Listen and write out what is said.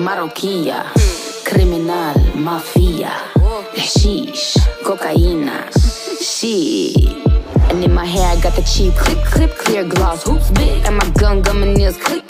Marroquía, criminal, mafia, sheesh, cocaína, she. And in my hair, I got the cheap clip, clip, clear gloss, hoops big, and my gun, gum my nails, click